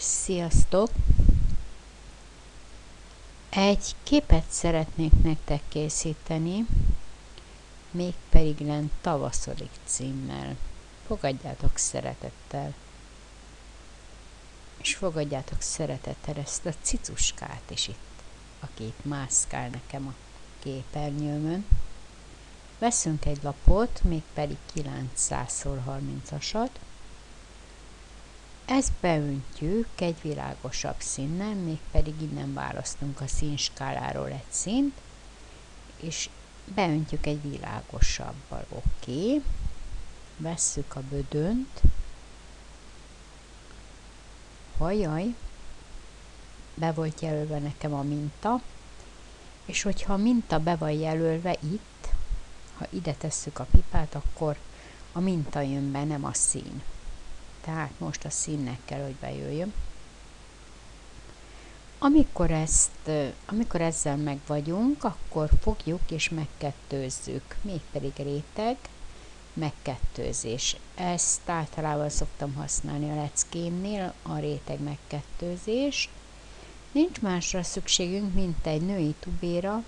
Sziasztok! Egy képet szeretnék nektek készíteni, mégpedig lent tavaszolik címmel. Fogadjátok szeretettel. És fogadjátok szeretettel ezt a cicuskát is itt, aki itt mászkál nekem a képernyőmön. Veszünk egy lapot, mégpedig 900x30-asat, ezt beöntjük egy világosabb színnel, mégpedig innen választunk a színskáláról egy színt, és beöntjük egy világosabbal. Oké. Okay. Vesszük a bödönt. Hajaj, be volt jelölve nekem a minta, és hogyha a minta be van jelölve itt, ha ide tesszük a pipát, akkor a minta jön be, nem a szín. Tehát most a színnek kell, hogy bejöjjön. Amikor, ezt, amikor ezzel meg vagyunk, akkor fogjuk és megkettőzzük, mégpedig réteg, megkettőzés. Ezt általában szoktam használni a leckémnél, a réteg megkettőzést. Nincs másra szükségünk, mint egy női tubéra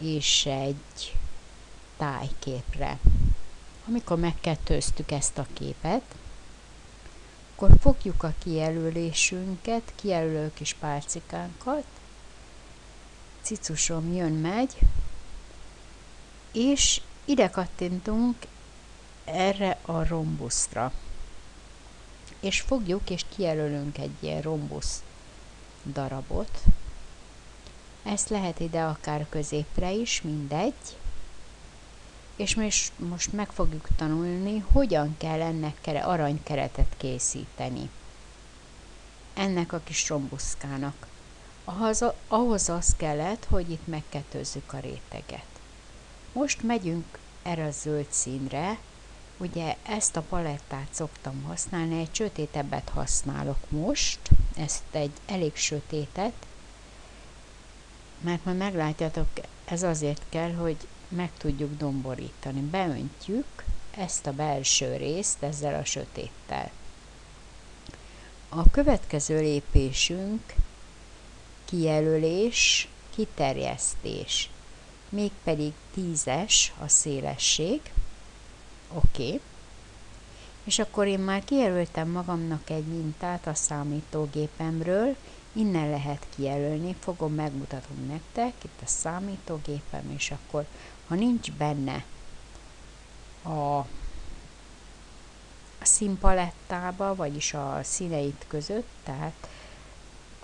és egy tájképre. Amikor megkettőztük ezt a képet, akkor fogjuk a kijelölésünket, kijelölő kis pálcikánkat, cicusom jön, megy, és ide kattintunk erre a rombuszra. És fogjuk és kijelölünk egy ilyen rombusz darabot. Ezt lehet ide akár középre is, mindegy és most, most meg fogjuk tanulni, hogyan kell ennek kere, aranykeretet készíteni. Ennek a kis rombuszkának. Ahhoz, ahhoz az kellett, hogy itt megkettőzzük a réteget. Most megyünk erre a zöld színre, ugye ezt a palettát szoktam használni, egy sötétebbet használok most, ezt egy elég sötétet, mert majd meglátjátok, ez azért kell, hogy meg tudjuk domborítani. Beöntjük ezt a belső részt ezzel a sötéttel. A következő lépésünk kijelölés, kiterjesztés, mégpedig tízes a szélesség. Oké. Okay. És akkor én már kijelöltem magamnak egy mintát a számítógépemről, innen lehet kijelölni, fogom megmutatom nektek, itt a számítógépem, és akkor ha nincs benne a, a színpalettába, vagyis a színeit között, tehát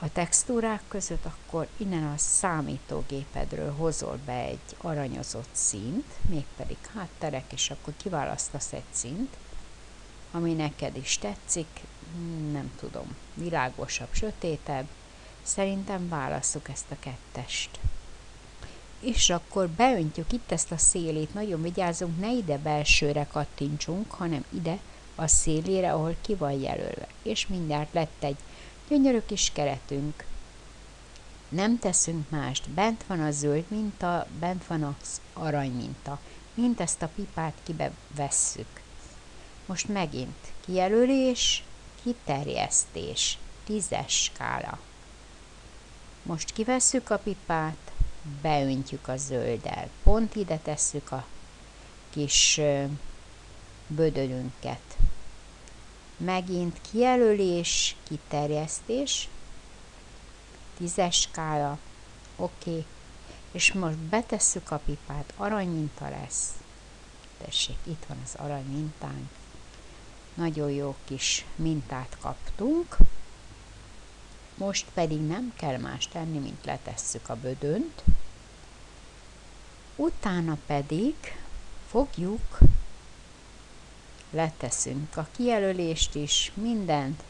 a textúrák között, akkor innen a számítógépedről hozol be egy aranyozott színt, mégpedig hátterek, és akkor kiválasztasz egy színt, ami neked is tetszik, nem tudom, világosabb, sötétebb, szerintem válasszuk ezt a kettest és akkor beöntjük itt ezt a szélét, nagyon vigyázzunk, ne ide belsőre kattintsunk, hanem ide a szélére, ahol ki van jelölve. És mindjárt lett egy gyönyörű kis keretünk. Nem teszünk mást, bent van a zöld minta, bent van az arany minta. Mint ezt a pipát kibe vesszük. Most megint kijelölés, kiterjesztés, tízes skála. Most kivesszük a pipát, beöntjük a zölddel. Pont ide tesszük a kis bödönünket. Megint kijelölés, kiterjesztés, tízes skála, oké, okay. és most betesszük a pipát, aranyminta lesz. Tessék, itt van az aranymintánk. Nagyon jó kis mintát kaptunk. Most pedig nem kell más tenni, mint letesszük a bödönt. Utána pedig fogjuk, leteszünk a kijelölést is, mindent,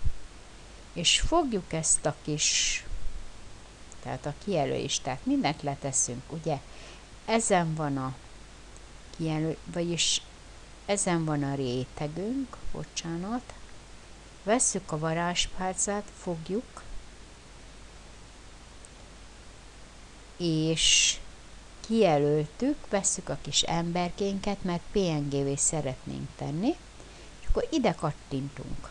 és fogjuk ezt a kis, tehát a kijelölést, tehát mindent leteszünk, ugye, ezen van a kijelöl, vagyis ezen van a rétegünk, bocsánat, vesszük a varázspálcát, fogjuk, és kijelöltük, vesszük a kis emberkénket, mert PNG-vé szeretnénk tenni, és akkor ide kattintunk.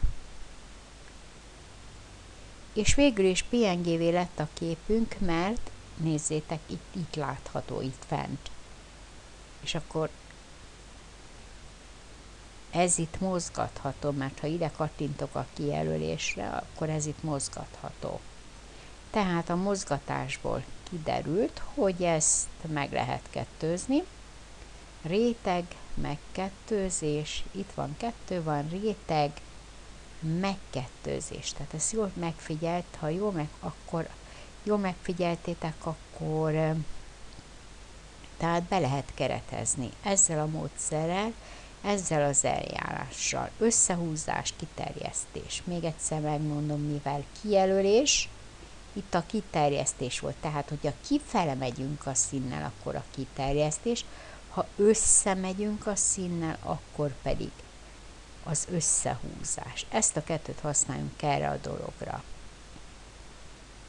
És végül is PNGV lett a képünk, mert nézzétek, itt, itt látható, itt fent. És akkor ez itt mozgatható, mert ha ide kattintok a kijelölésre, akkor ez itt mozgatható. Tehát a mozgatásból kiderült, hogy ezt meg lehet kettőzni. Réteg, megkettőzés, itt van kettő, van réteg, megkettőzés. Tehát ezt jól megfigyelt, ha jól, meg, akkor, jól megfigyeltétek, akkor tehát be lehet keretezni ezzel a módszerrel, ezzel az eljárással. Összehúzás, kiterjesztés. Még egyszer megmondom, mivel kijelölés, itt a kiterjesztés volt, tehát hogyha kifele megyünk a színnel, akkor a kiterjesztés, ha összemegyünk a színnel, akkor pedig az összehúzás. Ezt a kettőt használjunk erre a dologra.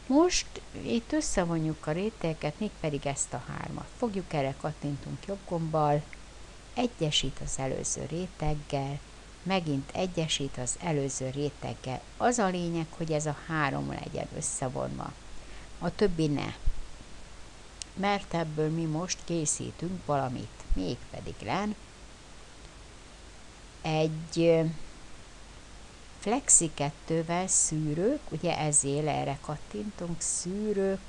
Most itt összevonjuk a rétegeket, még pedig ezt a hármat. Fogjuk erre, kattintunk jobb gombbal, egyesít az előző réteggel, megint egyesít az előző réteggel. Az a lényeg, hogy ez a három legyen összevonva. A többi ne. Mert ebből mi most készítünk valamit, mégpedig len egy flexi kettővel szűrők, ugye ezért erre kattintunk, szűrők,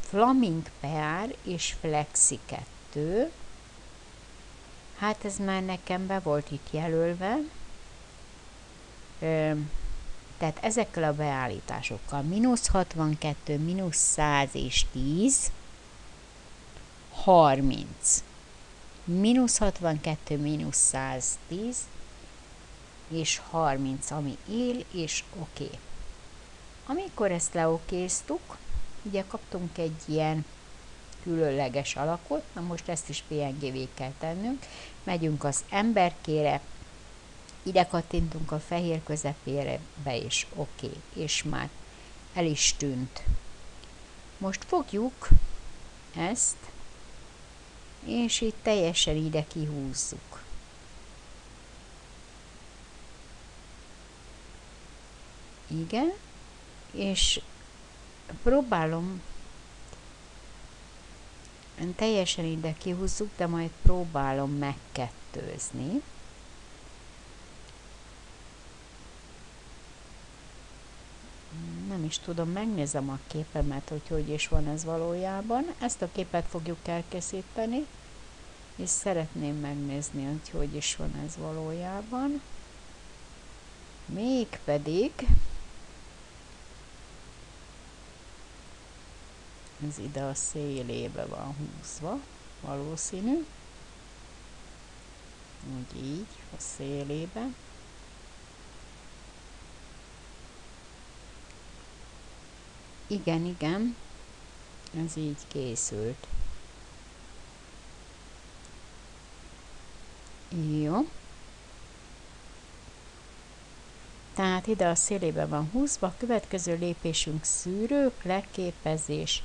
flaming peár és flexi kettő, Hát ez már nekem be volt itt jelölve. Tehát ezekkel a beállításokkal mínusz 62, mínusz 100 és 10, 30. Mínusz 62, mínusz 110, és 30, ami él, és oké. Okay. Amikor ezt leokéztuk, ugye kaptunk egy ilyen különleges alakot, na most ezt is PNG-vé kell tennünk, megyünk az emberkére, ide kattintunk a fehér közepére be, és oké, okay, és már el is tűnt. Most fogjuk ezt, és itt teljesen ide kihúzzuk. Igen, és próbálom teljesen ide kihúzzuk, de majd próbálom megkettőzni. Nem is tudom, megnézem a képemet, hogy hogy is van ez valójában. Ezt a képet fogjuk elkészíteni, és szeretném megnézni, hogy hogy is van ez valójában. Mégpedig ez ide a szélébe van húzva, valószínű. Úgy így, a szélébe. Igen, igen, ez így készült. Jó. Tehát ide a szélébe van húzva, következő lépésünk szűrők, leképezés,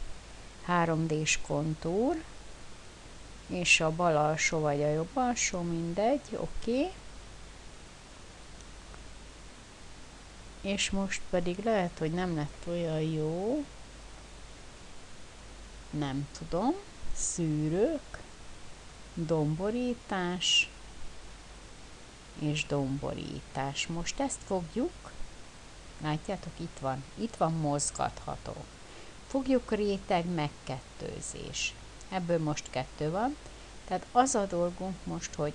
3D-s kontúr, és a bal alsó vagy a jobb alsó, mindegy, oké. Okay. És most pedig lehet, hogy nem lett olyan jó, nem tudom, szűrők, domborítás, és domborítás. Most ezt fogjuk, látjátok, itt van, itt van mozgatható. Fogjuk réteg megkettőzés. Ebből most kettő van. Tehát az a dolgunk most, hogy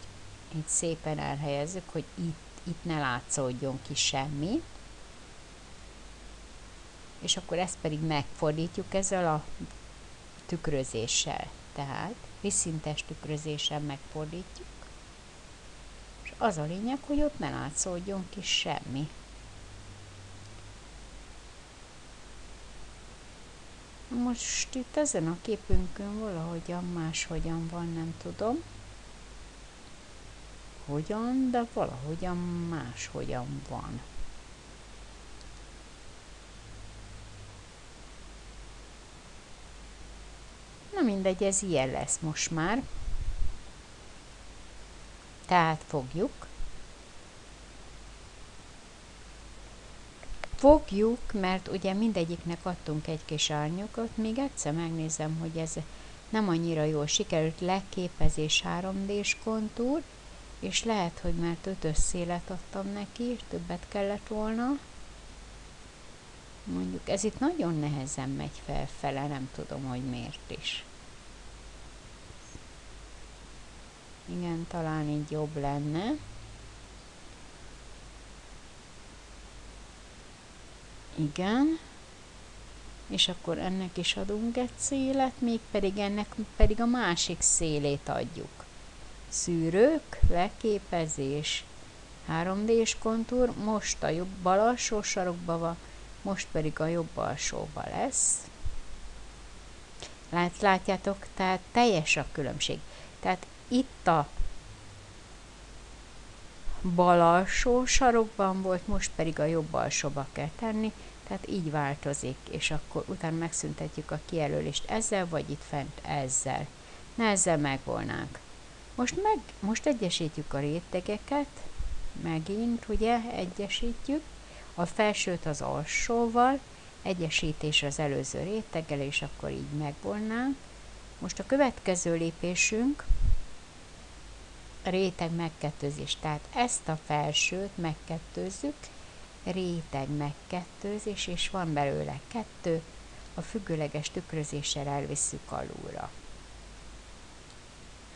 itt szépen elhelyezzük, hogy itt, itt ne látszódjon ki semmi. És akkor ezt pedig megfordítjuk ezzel a tükrözéssel. Tehát viszintes tükrözéssel megfordítjuk. És az a lényeg, hogy ott ne látszódjon ki semmi. Most itt ezen a képünkön valahogyan máshogyan van, nem tudom. Hogyan, de valahogyan máshogyan van. Na mindegy, ez ilyen lesz most már. Tehát fogjuk. Fogjuk, mert ugye mindegyiknek adtunk egy kis árnyakot, még egyszer megnézem, hogy ez nem annyira jól sikerült, leképezés 3D-s kontúr, és lehet, hogy mert ötös szélet adtam neki, és többet kellett volna. Mondjuk ez itt nagyon nehezen megy felfele, nem tudom, hogy miért is. Igen, talán így jobb lenne. Igen. És akkor ennek is adunk egy szélet, még pedig ennek pedig a másik szélét adjuk. Szűrők, leképezés, 3D-s kontúr, most a jobb bal alsó sarokba van, most pedig a jobb alsóba lesz. Lát, látjátok, tehát teljes a különbség. Tehát itt a bal alsó sarokban volt, most pedig a jobb alsóba kell tenni, tehát így változik, és akkor utána megszüntetjük a kijelölést ezzel, vagy itt fent ezzel. Ne ezzel megvolnánk. Most, meg, most egyesítjük a rétegeket, megint ugye egyesítjük, a felsőt az alsóval, egyesítés az előző réteggel, és akkor így megvolnánk. Most a következő lépésünk, réteg megkettőzés. Tehát ezt a felsőt megkettőzzük, réteg megkettőzés, és van belőle kettő, a függőleges tükrözéssel elvisszük alulra.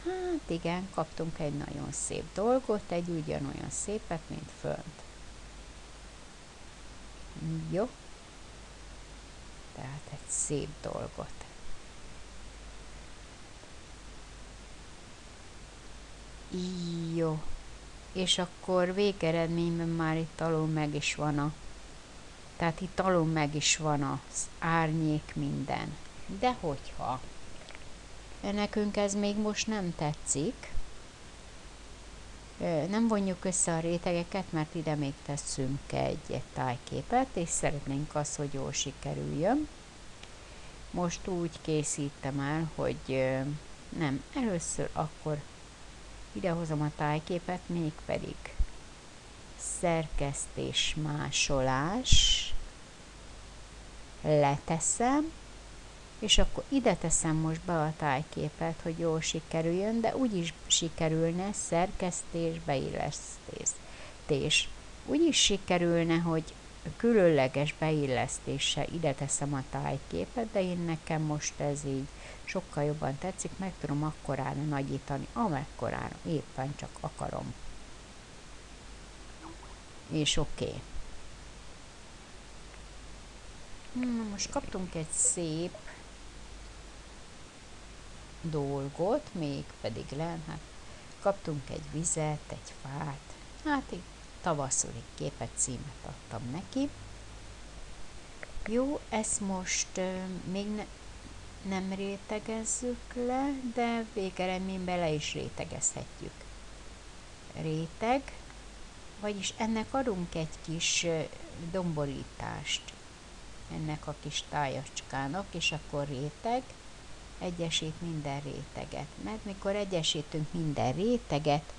Hát igen, kaptunk egy nagyon szép dolgot, egy ugyanolyan szépet, mint fönt. Jó. Tehát egy szép dolgot. Jó. És akkor végeredményben már itt alul meg is van a tehát itt alul meg is van az árnyék minden. De hogyha nekünk ez még most nem tetszik, nem vonjuk össze a rétegeket, mert ide még teszünk egy, egy tájképet, és szeretnénk azt, hogy jól sikerüljön. Most úgy készítem el, hogy nem, először akkor idehozom a tájképet, mégpedig szerkesztés másolás, leteszem, és akkor ide teszem most be a tájképet, hogy jól sikerüljön, de úgy is sikerülne szerkesztés, beillesztés. Úgy is sikerülne, hogy különleges beillesztéssel ide teszem a tájképet, de én nekem most ez így sokkal jobban tetszik, meg tudom akkorára nagyítani, amekkorára éppen csak akarom. És oké. Okay. Most kaptunk egy szép dolgot, még pedig le, hát kaptunk egy vizet, egy fát, hát itt tavaszuli képet címet adtam neki. Jó, ezt most még ne, nem rétegezzük le, de végeredményben le is rétegezhetjük. Réteg, vagyis ennek adunk egy kis domborítást ennek a kis tájacskának, és akkor réteg, egyesít minden réteget. Mert mikor egyesítünk minden réteget,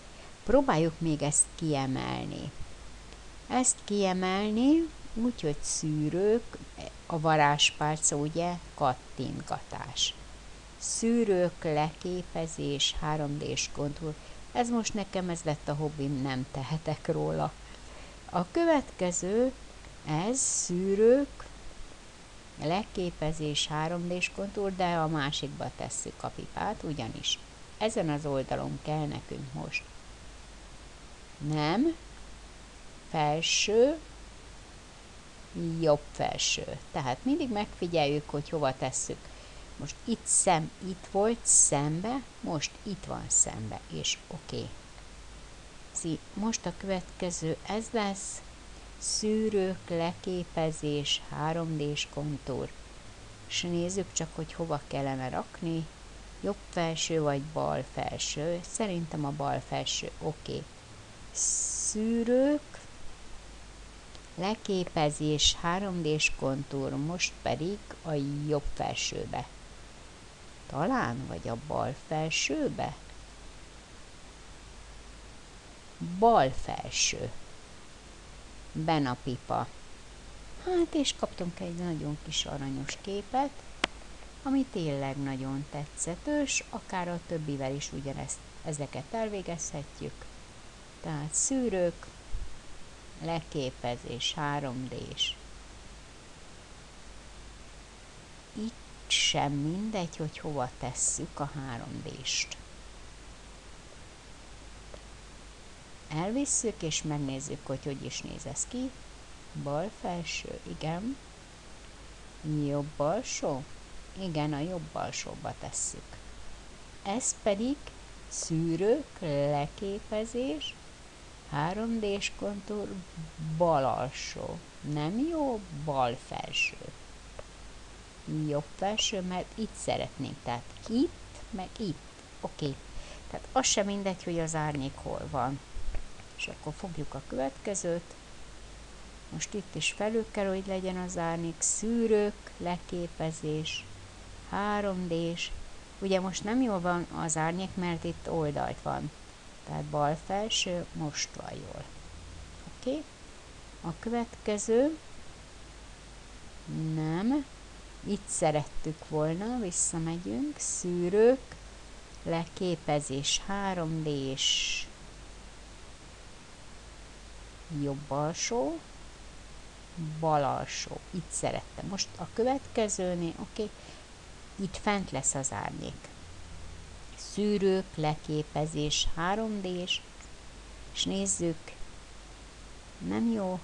próbáljuk még ezt kiemelni. Ezt kiemelni úgy, hogy szűrők, a varázspálca ugye kattintgatás. Szűrők, leképezés, 3D-s kontúr. Ez most nekem ez lett a hobbim, nem tehetek róla. A következő, ez szűrők, leképezés 3D-s kontúr, de a másikba tesszük a pipát, ugyanis ezen az oldalon kell nekünk most nem, felső, jobb felső. Tehát mindig megfigyeljük, hogy hova tesszük. Most itt szem, itt volt szembe, most itt van szembe, és oké. Okay. Most a következő ez lesz, szűrők, leképezés, 3D-s kontúr. És nézzük csak, hogy hova kellene rakni, jobb felső vagy bal felső. Szerintem a bal felső, oké. Okay. Szűrők, leképezés, 3D-s kontúr, most pedig a jobb felsőbe. Talán, vagy a bal felsőbe? Bal felső. Ben a pipa. Hát és kaptunk egy nagyon kis aranyos képet, ami tényleg nagyon tetszetős, akár a többivel is ugyanezt ezeket elvégezhetjük. Tehát szűrők, leképezés, 3D-s. Itt sem mindegy, hogy hova tesszük a 3D-st. Elvisszük és megnézzük, hogy hogy is néz ez ki. Bal felső, igen. Jobb alsó? Igen, a jobb alsóba tesszük. Ez pedig szűrők, leképezés, 3D-s kontúr, bal alsó. Nem jó, bal felső. Jobb felső, mert itt szeretnénk. Tehát itt, meg itt. Oké. Okay. Tehát az sem mindegy, hogy az árnyék hol van. És akkor fogjuk a következőt. Most itt is felül kell, hogy legyen az árnyék. Szűrők, leképezés, 3D-s. Ugye most nem jól van az árnyék, mert itt oldalt van. Tehát bal felső, most van jól. Oké? A következő, nem, itt szerettük volna, visszamegyünk, szűrők, leképezés, 3D-s, jobb alsó, bal alsó. Itt szerettem. Most a következőnél, oké, itt fent lesz az árnyék. Szűrők, leképezés, 3D-s, és nézzük, nem jó,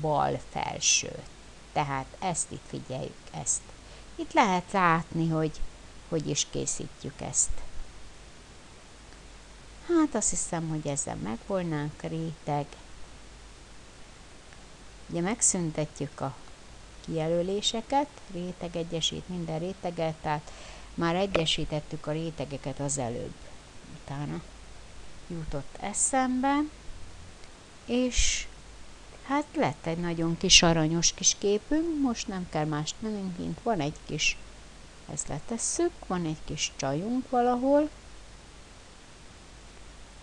bal felső. Tehát ezt itt figyeljük, ezt. Itt lehet látni, hogy hogy is készítjük ezt. Hát azt hiszem, hogy ezzel megvolnánk réteg. Ugye megszüntetjük a kijelöléseket, réteg egyesít minden réteget, tehát már egyesítettük a rétegeket az előbb. Utána jutott eszembe, és hát lett egy nagyon kis aranyos kis képünk, most nem kell más tennünk, mint van egy kis, ezt letesszük, van egy kis csajunk valahol,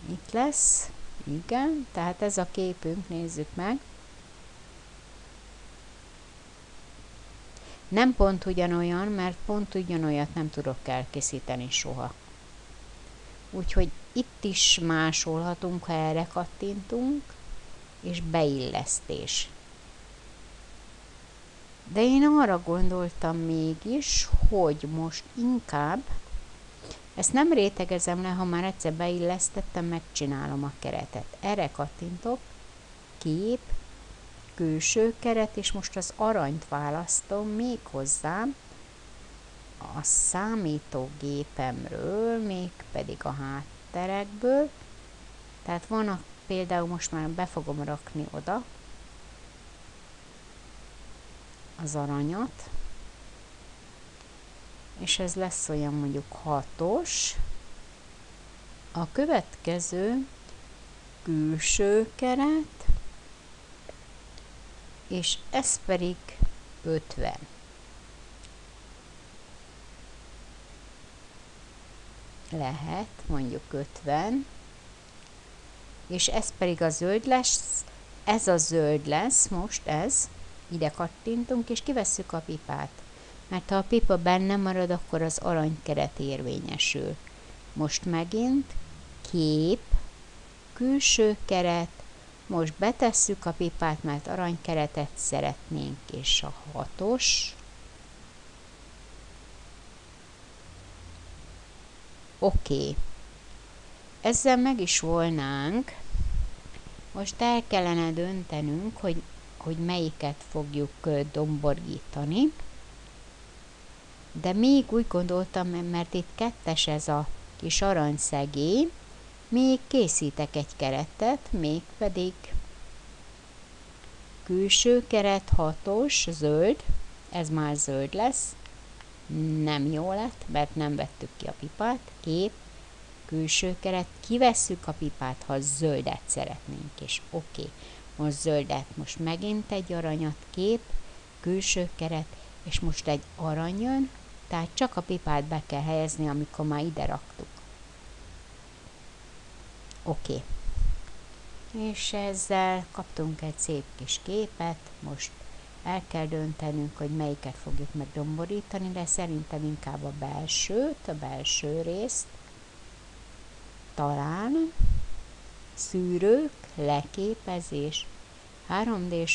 itt lesz, igen, tehát ez a képünk, nézzük meg, Nem pont ugyanolyan, mert pont ugyanolyat nem tudok elkészíteni soha. Úgyhogy itt is másolhatunk, ha erre kattintunk, és beillesztés. De én arra gondoltam mégis, hogy most inkább ezt nem rétegezem le, ha már egyszer beillesztettem, megcsinálom a keretet. Erre kattintok, kép, külső keret, és most az aranyt választom még hozzá a számítógépemről, még pedig a hátterekből. Tehát van a, például most már be fogom rakni oda az aranyat, és ez lesz olyan mondjuk hatos. A következő külső keret, és ez pedig 50. Lehet, mondjuk 50, és ez pedig a zöld lesz, ez a zöld lesz, most ez, ide kattintunk, és kivesszük a pipát. Mert ha a pipa benne marad, akkor az aranykeret érvényesül. Most megint kép, külső keret, most betesszük a pipát, mert aranykeretet szeretnénk, és a hatos. Oké. Okay. Ezzel meg is volnánk. Most el kellene döntenünk, hogy, hogy melyiket fogjuk domborgítani. De még úgy gondoltam, mert itt kettes ez a kis aranyszegély, még készítek egy keretet, még pedig külső keret hatos, zöld, ez már zöld lesz, nem jó lett, mert nem vettük ki a pipát, kép, külső keret, kivesszük a pipát, ha zöldet szeretnénk, és oké, okay. most zöldet, most megint egy aranyat, kép, külső keret, és most egy arany jön, tehát csak a pipát be kell helyezni, amikor már ide raktuk. Oké. Okay. És ezzel kaptunk egy szép kis képet, most el kell döntenünk, hogy melyiket fogjuk megdomborítani, de szerintem inkább a belsőt, a belső részt, talán szűrők, leképezés, 3D